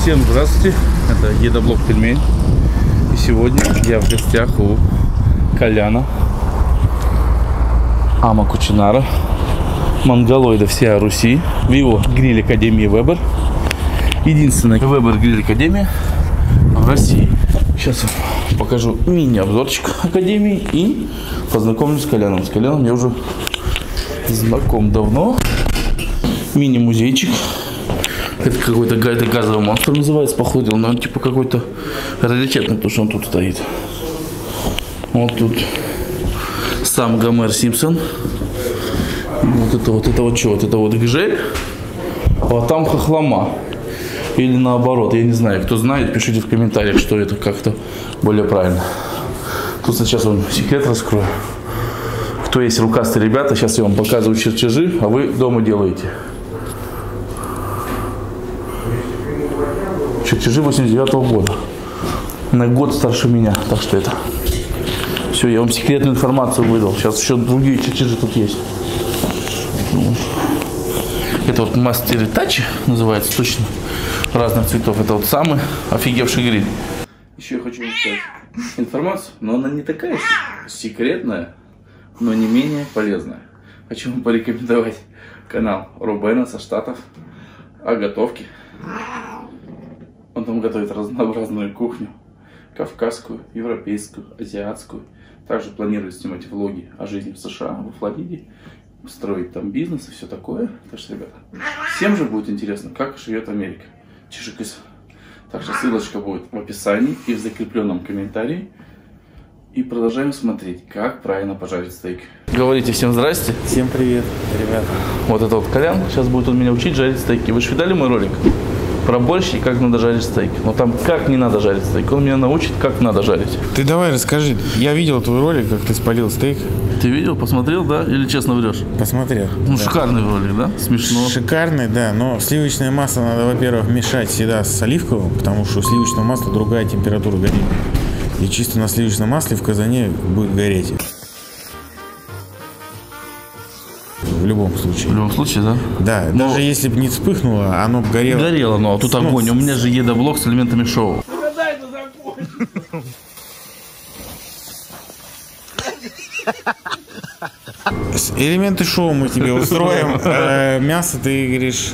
Всем здравствуйте, это Едоблок Пельмень. И сегодня я в гостях у Коляна, Ама Кучинара, монголоида всея Руси, в его гриль Академии Вебер. Единственная Вебер гриль Академия в России. Сейчас покажу мини-обзорчик Академии и познакомлюсь с Коляном. С Коляном я уже знаком давно. Мини-музейчик. Это какой-то это газовый монстр называется, походу, но он типа какой-то раритетный, потому что он тут стоит. Вот тут сам Гомер Симпсон. Вот это вот, это вот что? Вот это вот гжель, а там хохлома. Или наоборот, я не знаю. Кто знает, пишите в комментариях, что это как-то более правильно. Тут сейчас вам секрет раскрою. Кто есть рукастые ребята, сейчас я вам показываю чертежи, а вы дома делаете. Чертежи 89 года. На год старше меня, так что это. Все, я вам секретную информацию выдал. Сейчас еще другие чертежи тут есть. Это вот мастер тачи называется точно. Разных цветов. Это вот самый офигевший гриль. Еще я хочу сказать информацию, но она не такая секретная, но не менее полезная. Хочу вам порекомендовать канал Рубена со Штатов о готовке. Там готовит разнообразную кухню. Кавказскую, европейскую, азиатскую. Также планирует снимать влоги о жизни в США, во Флориде. Строить там бизнес и все такое. Так что, ребята, всем же будет интересно, как живет Америка. Чешикис. Так что ссылочка будет в описании и в закрепленном комментарии. И продолжаем смотреть, как правильно пожарить стейк. Говорите всем здрасте. Всем привет, ребята. Вот это вот Колян. Сейчас будет он меня учить жарить стейки. Вы же видали мой ролик? Про борщ и как надо жарить стейк. Но там как не надо жарить стейк. Он меня научит, как надо жарить. Ты давай расскажи. Я видел твой ролик, как ты спалил стейк. Ты видел, посмотрел, да? Или честно врешь? Посмотрел. Ну, Да. шикарный ролик, да? Смешно. Шикарный, да, но сливочное масло надо, во-первых, мешать всегда с оливковым, потому что у сливочного масла другая температура горения. И чисто на сливочном масле в казане будет гореть. В любом В случае. любом случае, да? Да, Но- даже если бы не вспыхнуло, оно бы горело. Горело, но тут Ну, огонь. У меня же едоблок с элементами шоу. С- Элементы шоу мы тебе устроим. Э, Мясо ты говоришь,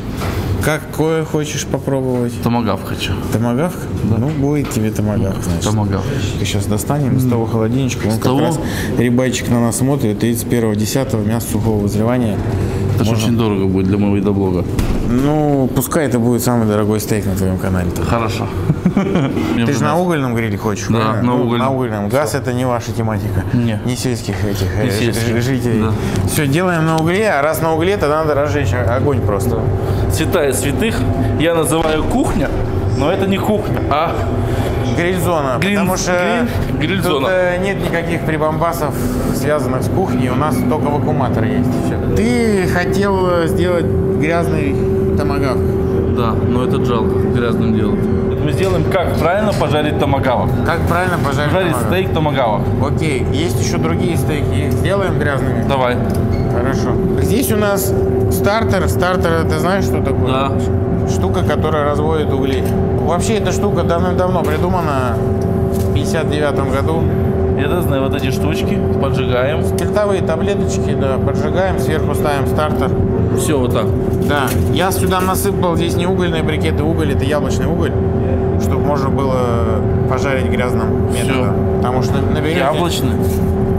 какое хочешь попробовать? Томагав хочу. Томагавк? Ну, будет тебе томагавк, значит. Томагав. Сейчас достанем из того холодильничка. Он как того? раз рибайчик на нас смотрит. 31.10 мясо сухого вызревания. Это же очень дорого будет для моего едоблога. Ну, пускай это будет самый дорогой стейк на твоем канале. Хорошо. Ты же на угольном гриле хочешь? Да, на Ну, угольном. на угольном. Газ это не ваша тематика. Не. Не сельских этих э, сельских, жителей. Все, делаем на угле, а раз на угле, тогда надо разжечь огонь просто. Святая святых я называю кухня, но это не кухня, а Гриль-зона. Гриль- потому что гриль- тут э, нет никаких прибамбасов, связанных с кухней. У нас только вакууматор есть. Всё. Ты хотел э, сделать грязный томагавк. да, но это жалко грязным делать. Мы сделаем, как правильно пожарить томагавок. Как правильно пожарить Жарить томагавк? стейк томагавок. Окей, есть еще другие стейки. Сделаем грязными? Давай. Хорошо. Здесь у нас стартер. Стартер, ты знаешь, что такое? Да. Штука, которая разводит угли. Вообще, эта штука давным-давно придумана в 59 году. Я да знаю, вот эти штучки поджигаем. Спиртовые таблеточки, да, поджигаем, сверху ставим стартер. Все вот так. Да, я сюда насыпал, здесь не угольные брикеты, уголь, это яблочный уголь, чтобы можно было пожарить грязным методом. Потому что на березе... Яблочный.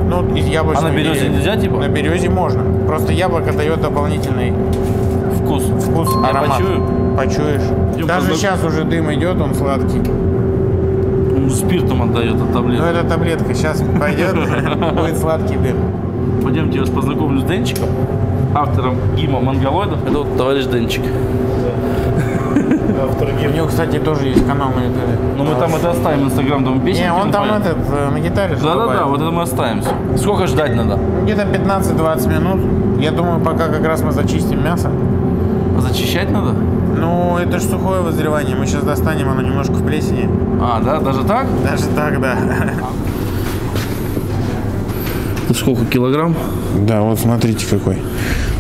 Ну, из А яблочного на березе деревья. нельзя типа? На березе можно. Просто яблоко дает дополнительный Вкус. вкус, Я аромат. почую? Почуешь. Идем Даже познак- сейчас уже дым идет, он сладкий. Ну, Спиртом отдает от Но таблетки. это таблетка, сейчас пойдет, будет сладкий дым. Пойдемте я вас познакомлю с Денчиком, автором гима монголоидов. Это вот товарищ Денчик. У него, кстати, тоже есть канал на ютубе. Но мы там это оставим, инстаграм, думаю, песенки. Не, он там этот, э, на гитаре Да-да-да, вот это мы оставим. Сколько ждать надо? Где-то 15-20 минут. Я думаю, пока как раз мы зачистим мясо. Зачищать надо? Ну, это же сухое вызревание. Мы сейчас достанем, оно немножко в плесени. А, да, даже так? Даже так, да. Это сколько килограмм? Да, вот смотрите какой.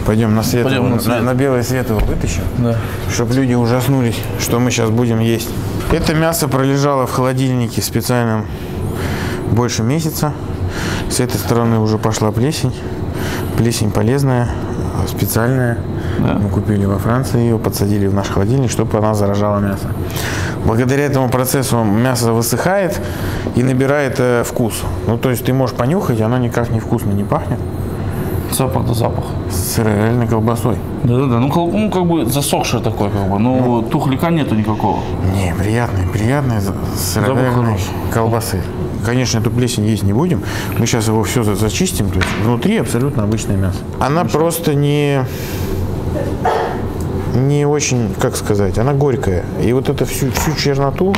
Пойдем на свет, Пойдем на на, свет. на белый свет его вытащим, Да. чтобы люди ужаснулись, что мы сейчас будем есть. Это мясо пролежало в холодильнике специальном больше месяца. С этой стороны уже пошла плесень. Плесень полезная, специальная. Мы купили во Франции ее, подсадили в наш холодильник, чтобы она заражала мясо. Благодаря этому процессу мясо высыхает и набирает э, вкус. Ну, то есть ты можешь понюхать, оно никак не вкусно не пахнет. Запах да запах. С реальной колбасой. Да-да-да. Ну, как, ну, как бы засохший такой, как бы. Ну, тухляка нету никакого. Не, приятный, приятный сыровяльной хороший. колбасы. Конечно, эту плесень есть не будем. Мы сейчас его все зачистим. То есть внутри абсолютно обычное мясо. Она просто не не очень, как сказать, она горькая. И вот эту всю, всю черноту,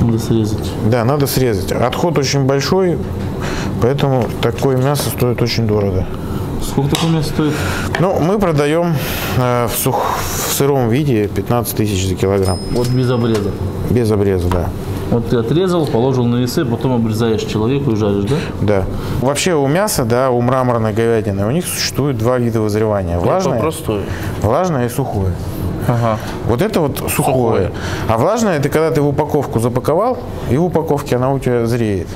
Надо срезать. да, надо срезать. Отход очень большой, поэтому такое мясо стоит очень дорого. Сколько такое мясо стоит? Ну, мы продаем э, в, сух- в сыром виде 15 тысяч за килограмм. Вот без обреза. Без обреза, да. Вот ты отрезал, положил на весы, потом обрезаешь человеку и жаришь, да? Да. Вообще у мяса, да, у мраморной говядины, у них существует два вида вызревания. Влажное, Простое. влажное и сухое. Ага. Вот это вот сухое. Сухое. А влажное это когда ты в упаковку запаковал, и в упаковке она у тебя зреет.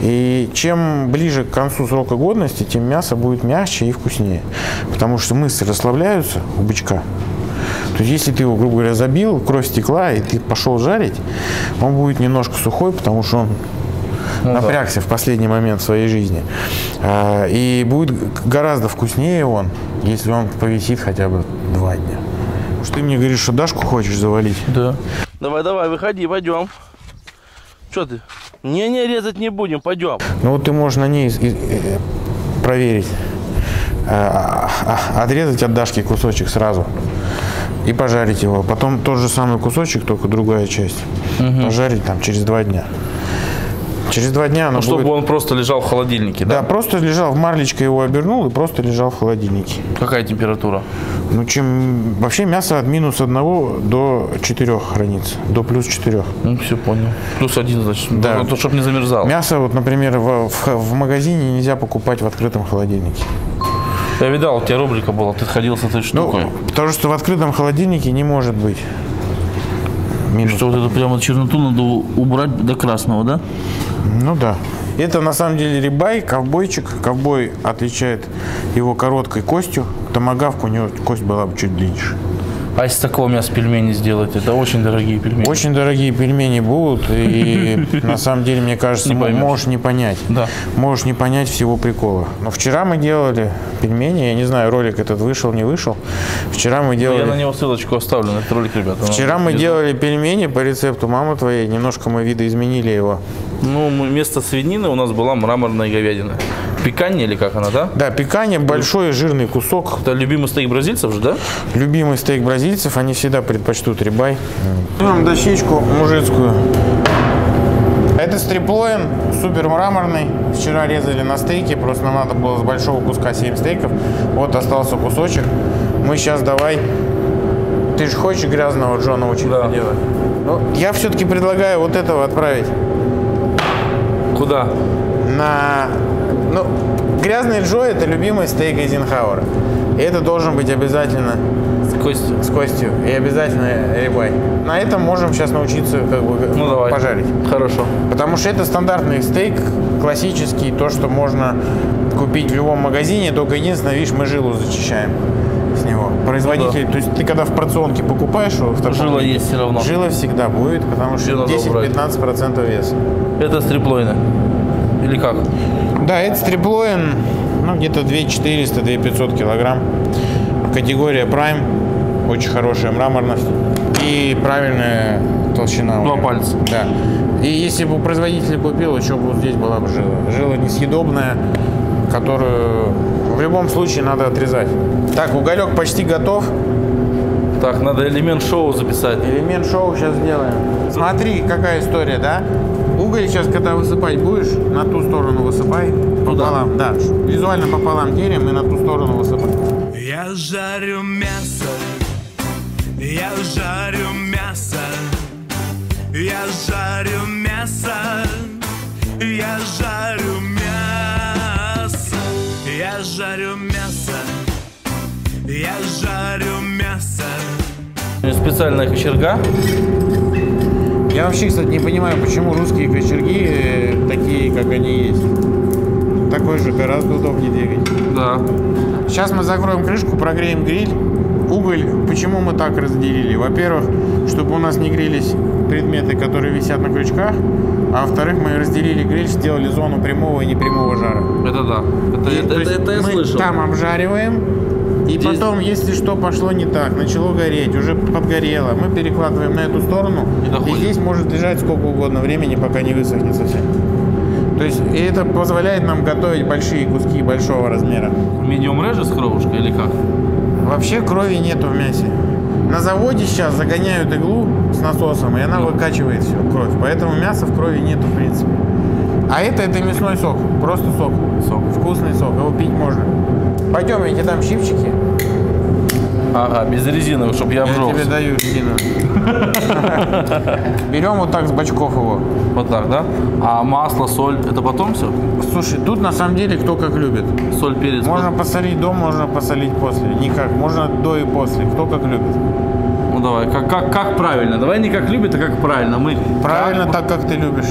И чем ближе к концу срока годности, тем мясо будет мягче и вкуснее. Потому что мышцы расслабляются у бычка. То есть если ты его, грубо говоря, забил, кровь стекла, и ты пошел жарить, он будет немножко сухой, потому что он напрягся в последний момент своей жизни. А, И будет гораздо вкуснее он, если он повисит хотя бы два дня. Что ты мне говоришь, что Дашку хочешь завалить. Да. Давай, давай, выходи, пойдем. Что ты? Не-не, резать не будем, пойдем. Ну вот ты можешь на ней и- э, проверить. А, а, Отрезать от Дашки кусочек сразу и пожарить его. Потом тот же самый кусочек, только другая часть. Пожарить там через два дня. Через два дня оно Чтобы будет... он просто лежал в холодильнике, Да, да? просто лежал, в марлечко его обернул и просто лежал в холодильнике. Какая температура? Ну, чем вообще мясо от минус одного до четырех хранится, до плюс четырех. Ну, все понял. Плюс один, значит. Да. Ну, то, чтобы не замерзал. Мясо, вот, например, в, в- в магазине нельзя покупать в открытом холодильнике. Я видал, у тебя рубрика была, ты ходил с этой Ну, штукой. потому что в открытом холодильнике не может быть минус. Что вот эту прямо черноту надо убрать до красного, да? Ну да. Это на самом деле рибай, ковбойчик. Ковбой отличает его короткой костью. Томагавк у него кость была бы чуть длиннее. А из такого мяса пельмени сделать, это очень дорогие пельмени. Очень дорогие пельмени будут, и на самом деле, мне кажется, Не можешь не понять. Да. Можешь не понять всего прикола. Но вчера мы делали пельмени, я не знаю, ролик этот вышел, не вышел. Вчера мы Ну, Я на делали... него ссылочку оставлю на этот ролик, ребята. Вчера мы делали пельмени по рецепту мамы твоей, немножко мы видоизменили его. Ну, вместо свинины у нас была мраморная говядина. Пиканье или как она, да? Да, пиканье, большой жирный кусок. Это любимый стейк бразильцев же, да? Любимый стейк бразильцев, они всегда предпочтут рибай. Берем дощечку мужицкую. Это стриплоин, супер мраморный. Вчера резали на стейке, просто нам надо было с большого куска 7 стейков. Вот остался кусочек. Мы сейчас давай... Ты же хочешь грязного Джона учить Да. делать? Ну, я все-таки предлагаю вот этого отправить Куда? на... Ну, грязный Джо это любимый стейк Эйзенхауэра. И это должен быть обязательно С костью. с костью и обязательно рибай. На этом можем сейчас научиться как бы Ну, давай. пожарить. Хорошо. Потому что это стандартный стейк, классический, то, что можно купить в любом магазине, только единственное, видишь, мы жилу зачищаем Производитель, то есть ты когда в порционке покупаешь его, в таком Жила виде, есть всё равно. Жила всегда будет, потому что Её надо убрать. 10-15% веса. Это стриплойны. Или как? Да, это стриплоин, ну, где-то 2400, 2500 килограмм. Категория Prime, очень хорошая мраморность и правильная толщина. Два него. пальца. Да. И если бы производитель купил, еще бы здесь была бы жила. Жила несъедобная, которую в любом случае надо отрезать. Так, уголек почти готов. Так, надо элемент шоу записать. Элемент шоу сейчас сделаем. Смотри, какая история, да? Уголь сейчас, когда высыпать будешь, на ту сторону высыпай. Пополам, да. Визуально пополам делим и на ту сторону высыпай. Я жарю мясо, я жарю мясо, я жарю мясо, я жарю мясо, я жарю мясо, жарю мясо. Специальная кочерга. Я вообще, кстати, не понимаю, почему русские кочерги э, такие, как они есть. Такой же гораздо удобнее двигать. Да. Сейчас мы закроем крышку, прогреем гриль. Уголь, почему мы так разделили? Во-первых, чтобы у нас не грелись предметы, которые висят на крючках. А во-вторых, мы разделили гриль, сделали зону прямого и непрямого жара. Это да. Это, И, это, то это, это я мы слышал. там обжариваем, и Здесь- потом, если что пошло не так, начало гореть, уже подгорело, мы перекладываем на эту сторону, И и, здесь может лежать сколько угодно времени, пока не высохнет совсем. То есть и это позволяет нам готовить большие куски большого размера. Медиум рэжи с кровушкой или как? Вообще крови нету в мясе. На заводе сейчас загоняют иглу с насосом, и она выкачивает всю кровь. Поэтому мяса в крови нету в принципе. А это, это мясной сок, просто сок. Сок. Вкусный сок, его пить можно. Пойдем, я тебе дам щипчики. Ага, без резины, чтобы я Я тебе обжегся. даю резину. Берем вот так с бочков его. Вот так, да? А масло, соль, это потом все? Слушай, тут на самом деле кто как любит. Соль, перец. Можно посолить до, можно посолить после. Никак. Можно до и после. Кто как любит. Ну давай, как, как, как правильно? Давай не как любит, а как правильно. Мы Правильно так, как ты любишь.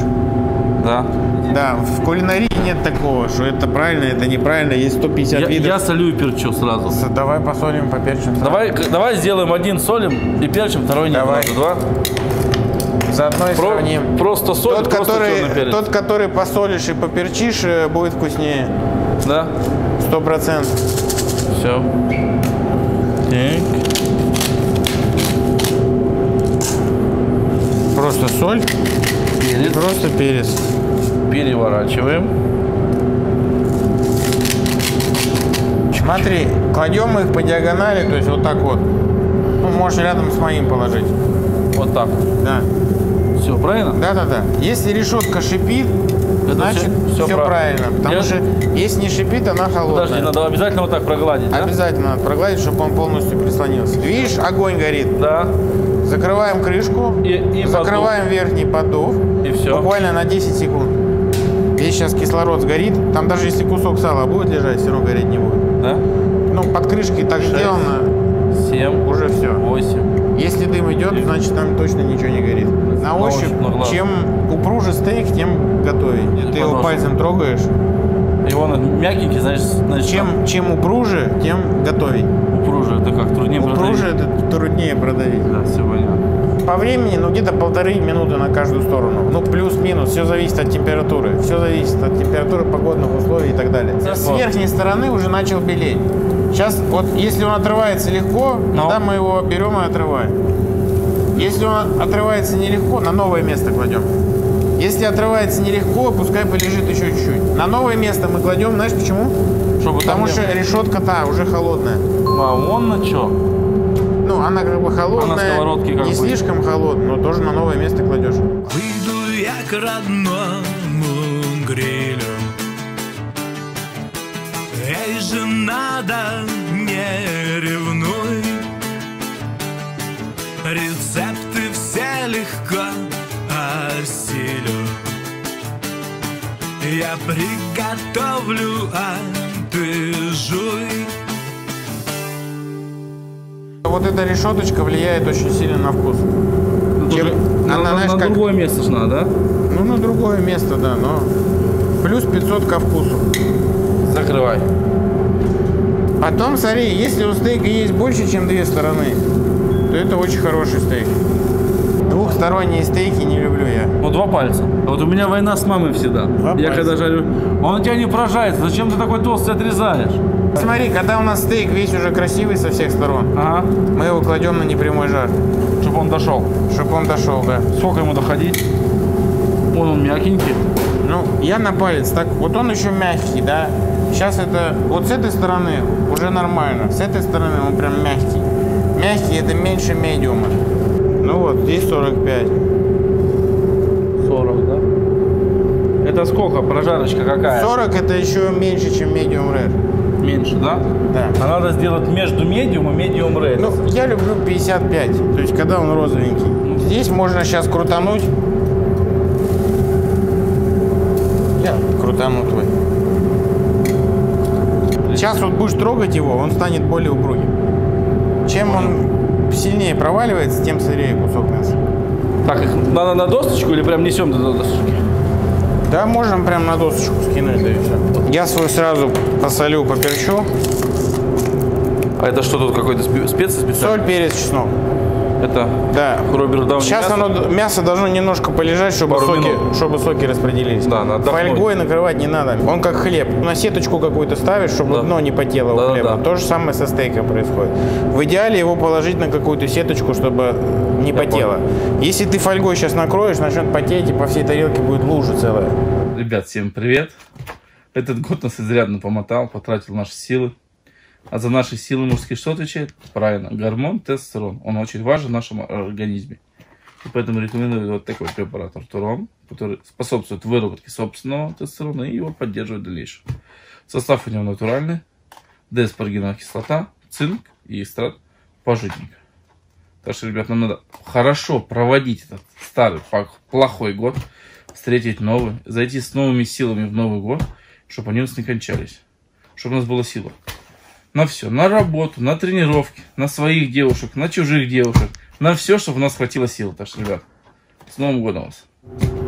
Да. Да, в кулинарии нет такого, что это правильно, это неправильно. Есть 150 Я, видов. я солю и перчу сразу. С- Давай посолим, поперчим. Давай, к- давай сделаем один солим и перчим, второй не Давай. надо, два. Заодно и Про- сравним. просто соль, Тот просто который, тот, который посолишь и поперчишь, э, будет вкуснее. Да? Сто процентов. Все. Так. Просто соль, Перец. просто перец. Переворачиваем. Смотри, кладем их по диагонали, то есть вот так вот. Ну, можешь рядом с моим положить. Вот так. Да. Все, правильно? Да, да, да. Если решетка шипит, Это значит всё- все, всё прав- правильно. Потому Я- что если не шипит, она холодная. Подожди, надо обязательно вот так прогладить, да? Обязательно надо прогладить, чтобы он полностью прислонился. Видишь, огонь горит. Да. Закрываем крышку, И- и закрываем верхний поддув. И все. Буквально на 10 секунд. Здесь сейчас кислород сгорит. Там даже если кусок сала будет лежать, все равно гореть не будет. Да? Ну, под крышкой так Шесть. сделано, Семь. уже все. Восемь. Если дым идет, значит там точно ничего не горит. На На ощупь, ощупь, на глаз. чем упруже стейк, тем готовее. Ты его подошва. пальцем трогаешь. И он мягенький, значит, значит Чем, чем упруже, тем готовей. там упруже. Это как, труднее Упруже продавить? это труднее продавить. Да, все понятно. По времени, ну где-то полторы минуты на каждую сторону. Ну плюс-минус, все зависит от температуры. Все зависит от температуры, погодных условий и так далее. С верхней стороны уже начал белеть. Сейчас вот если он отрывается легко, тогда мы его берем и отрываем. Если он отрывается нелегко, на новое место кладем. Если отрывается нелегко, пускай полежит еще чуть-чуть. На новое место мы кладем, знаешь почему? Чтобы Потому что решетка-то уже холодная. А вон на что? Она как бы холодная, сковородке как не бы. слишком холодная, но тоже на новое место кладешь. Вийду я к родному грилю Эй, жена, да не ревнуй Рецепты все легко осилю Я приготовлю, а Вот эта решеточка влияет очень сильно на вкус. Чем- на, она, на- знаешь, на как- другое место ж надо, да? Ну, на другое место, да, но плюс 500 ко вкусу. Закрывай. Потом, смотри, если у стейка есть больше, чем две стороны, то это очень хороший стейк. Двухсторонние стейки не люблю я. Ну, два пальца. Вот у меня война с мамой всегда. Два я пальца. когда жарю, он у тебя не поражается. Зачем ты такой толстый отрезаешь? Смотри, когда у нас стейк весь уже красивый со всех сторон, Ага. мы его кладем на непрямой жар, Чтобы он дошел. чтобы он дошел, да. Сколько ему доходить? Вон он мягенький. Ну, я на палец. Так, вот он еще мягкий, да. Сейчас это, вот с этой стороны уже нормально. С этой стороны он прям мягкий. Мягкий это меньше медиума. Ну вот, здесь 45. 40, да? Это сколько? Прожарочка какая? 40 это еще меньше, чем медиум rare. Меньше, да? Да. А надо сделать между медиум и медиум рейд. Ну, я люблю 55, то есть когда он розовенький. Здесь можно сейчас крутануть. Я крутану твой. Сейчас вот будешь трогать его, он станет более упругим. Чем он сильнее проваливается, тем сырее кусок мяса. Так, их надо на досточку или прям несем до досточки? Да, можем прям на досочку скинуть, да и все. Я свой сразу посолю, поперчу. А это что тут какой-то спе- специя Соль, перец, чеснок. Это Да. Роберт Дауни Сейчас мясо? оно, мясо должно немножко полежать, чтобы Пару соки, минут. чтобы соки распределились. Да, надо. Фольгой накрывать не надо. Он как хлеб. На сеточку какую-то ставишь, чтобы Да. дно не потело у Да-да-да. хлеба. То же самое со стейком происходит. В идеале его положить на какую-то сеточку, чтобы не потело. Если ты фольгой сейчас накроешь, начнет потеть, и по всей тарелке будет лужа целая. Ребят, всем привет. Этот год нас изрядно помотал, потратил наши силы. А за наши силы мужские что отвечает? Правильно, гормон тестостерон. Он очень важен в нашем организме. И поэтому рекомендую вот такой препарат Артурон, который способствует выработке собственного тестостерона и его поддерживает в дальнейшем. Состав у него натуральный. Деспаргиновая кислота, цинк и экстракт пажитника. Так что, ребят, нам надо хорошо проводить этот старый плохой год, встретить новый, зайти с новыми силами в Новый год, чтобы они у нас не кончались. Чтобы у нас была сила. На все. На работу, на тренировки, на своих девушек, на чужих девушек. На все, чтобы у нас хватило сил. Так что, ребят, с Новым годом вас.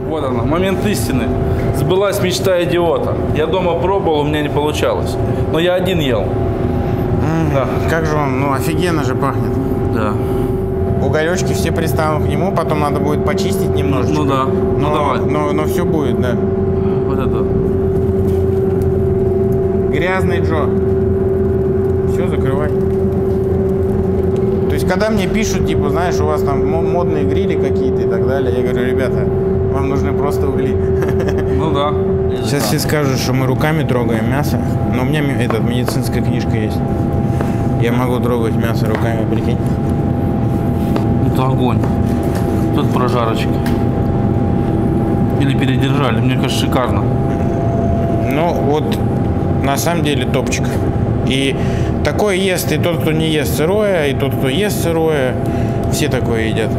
Вот она, момент истины. Сбылась мечта идиота. Я дома пробовал, у меня не получалось. Но я один ел. Да. Как же он, ну офигенно же пахнет. Да. Уголечки все пристанут к нему, потом надо будет почистить немножечко. Ну да. Ну Но, давай. но, но все будет, да. Вот это. Грязный Джо. Все, закрывай. То есть, когда мне пишут, типа, знаешь, у вас там мо- модные грили какие-то и так далее, я говорю, ребята, вам нужны просто угли. Ну да. Сейчас все скажут, что мы руками трогаем мясо, но у меня этот, медицинская книжка есть. Я могу трогать мясо руками, прикинь. Это огонь. Тут прожарочка. Или передержали. Мне кажется, шикарно. Ну, вот на самом деле топчик. И такое ест и тот, кто не ест сырое, и тот, кто ест сырое. Все такое едят.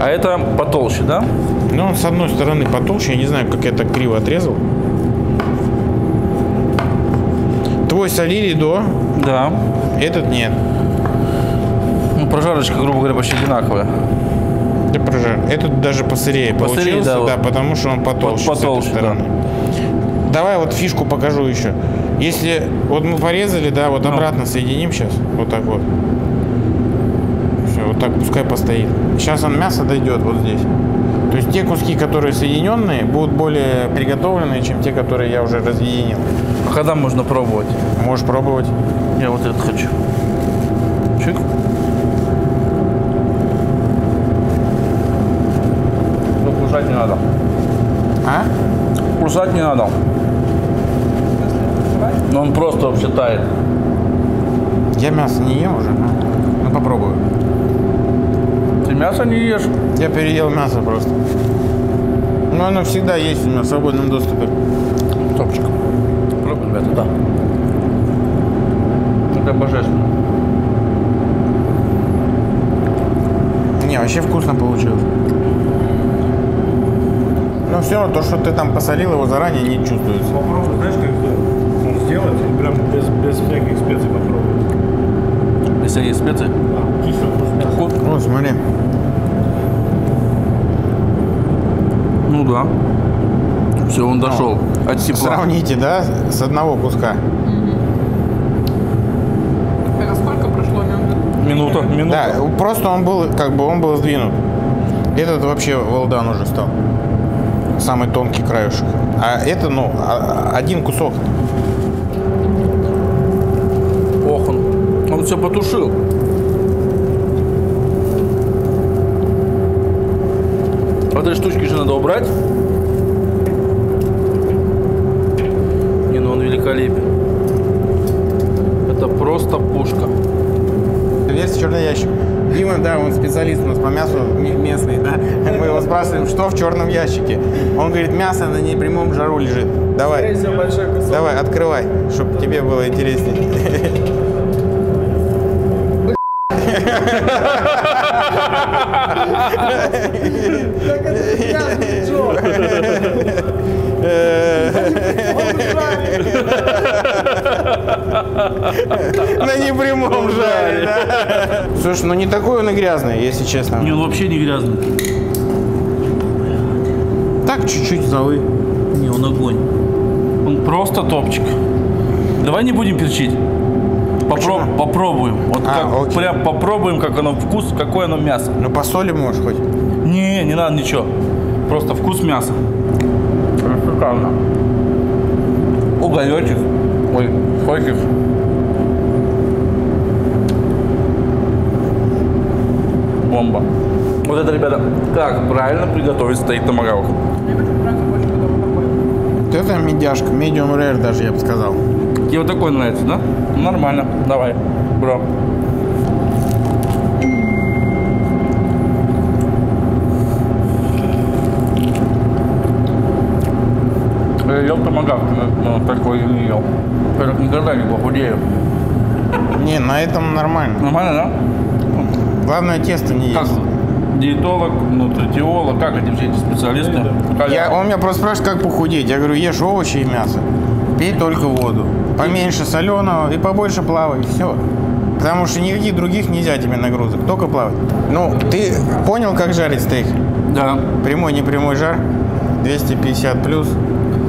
А это потолще, да? Но он с одной стороны потолще, я не знаю, как я так криво отрезал. Твой солили до, Да. этот нет. Ну, прожарочка, грубо говоря, почти одинаковая. Ты прожар. Этот даже посырее, Посырее, получился, да, да, вот. потому что он потолще, Пот- с этой потолще, да. стороны. Давай вот фишку покажу еще. Если вот мы порезали, да, вот Ну. обратно соединим сейчас, вот так вот. Все, вот так пускай постоит. Сейчас он мясо дойдет вот здесь. То есть те куски, которые соединенные, будут более приготовленные, чем те, которые я уже разъединил. А когда можно пробовать? Можешь пробовать. Я вот этот хочу. Чик. Ну, кусать не надо. А? Кусать не надо. Но он просто вообще тает. Я мясо не ем уже. Ну, ну попробую. Ты мясо не ешь? Я переел мясо просто. Ну, оно всегда есть у меня в свободном доступе. Топчик. Пробуй, ребята, да. Это божественно. Не, вообще вкусно получилось. Но все равно то, что ты там посолил его заранее, не чувствуется. Попробуй, знаешь, как сделать, и прям без, без всяких специй попробуй. Если есть специи. Да, вкусно. Вкус. Вот, смотри. Ну да. Все, он дошел. От тепла. Сравните, да, с одного куска. Это сколько прошло минут? Минута, минута. Да, просто он был, как бы, он был сдвинут. Этот вообще волдан уже стал. Самый тонкий краешек. А это, ну, а- один кусок. Ох, он. Он все потушил. Вот эти штучки же надо убрать. Не, ну он великолепен. Это просто пушка. Весь черный ящик. Дима, да, он специалист у нас по мясу местный, да. Мы его спрашиваем, что в черном ящике. Он говорит, мясо на непрямом жару лежит. Давай, давай, открывай, чтобы тебе было интереснее. На непрямом жаре, да. Слушай, ну не такой он и грязный, если честно. Не, он вообще не грязный. Так, чуть-чуть золы. Не, он огонь. Он просто топчик. Давай не будем перчить. Попро- Почему? попробуем. Вот А, как, прям попробуем, как оно вкус, какое оно мясо. Ну посолим, может, хоть. Не, не надо ничего. Просто вкус мяса. Шикарно. Уголечек. Ой, фокик. Бомба. Вот это, ребята, как правильно приготовить стейк такой. Вот это медяшка, medium rare даже, я бы сказал. Тебе вот такой нравится, да? Ну, Нормально. Давай, бро. Я ел томагавк, но, но такой не ел. Так никогда не похудею. Не, на этом нормально. Нормально, да? Главное, тесто не Как есть. диетолог, нутрициолог, как эти все эти специалисты? Я, он меня просто спрашивает, как похудеть. Я говорю, ешь овощи и мясо. Пей только воду. Поменьше соленого и побольше плавай. Все. Потому что никаких других нельзя тебе нагрузок. Только плавать. Ну, ты понял, как жарить стейк? Да. Прямой, непрямой жар. 250 плюс.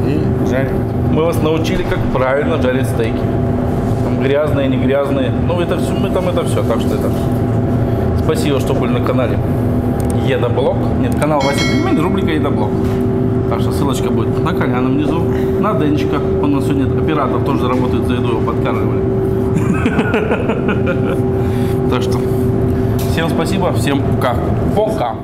И жарим. Мы вас научили, как правильно жарить стейки. Там грязные, не грязные. Ну, это все, мы там это все. Так что это. Спасибо, что были на канале Едоблог. Нет, канал Вася Пельмень, рубрика Едоблог. Так что ссылочка будет на Коляна внизу, на Денчика. Он у нас сегодня оператор тоже работает за еду, его подкармливали. Так что всем спасибо, всем пока. Пока.